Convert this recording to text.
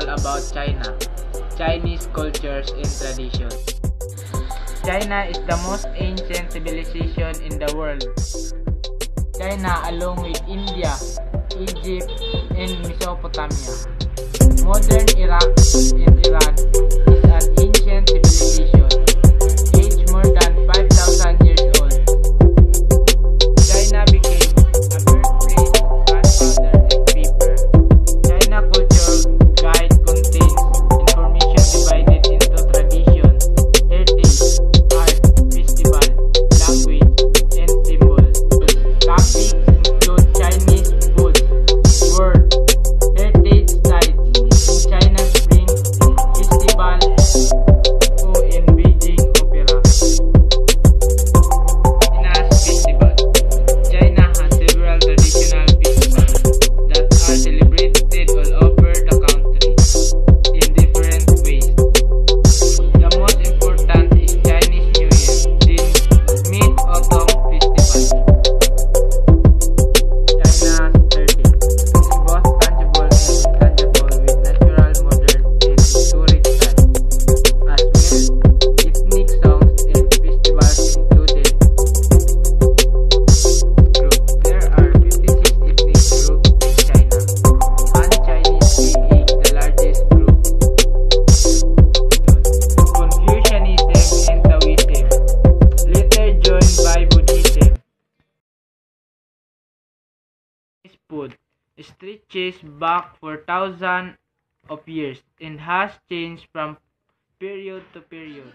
all about China, Chinese cultures and traditions. China is the most ancient civilization in the world. China along with India, Egypt, and Mesopotamia. Modern Iraq and Bye. food stretches back for thousands of years and has changed from period to period.